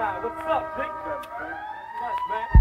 What's up, Dick? What's man?